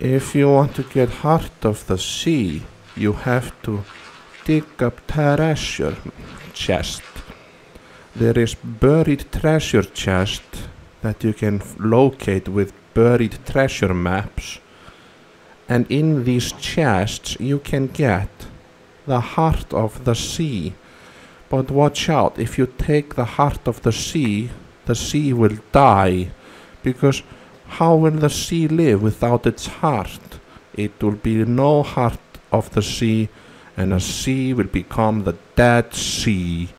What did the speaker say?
If you want to get heart of the sea, you have to dig up treasure chest. There is buried treasure chest that you can locate with buried treasure maps. And in these chests you can get the heart of the sea. But watch out, if you take the heart of the sea, the sea will die. Because how will the sea live without its heart? It will be no heart of the sea, and the sea will become the dead sea.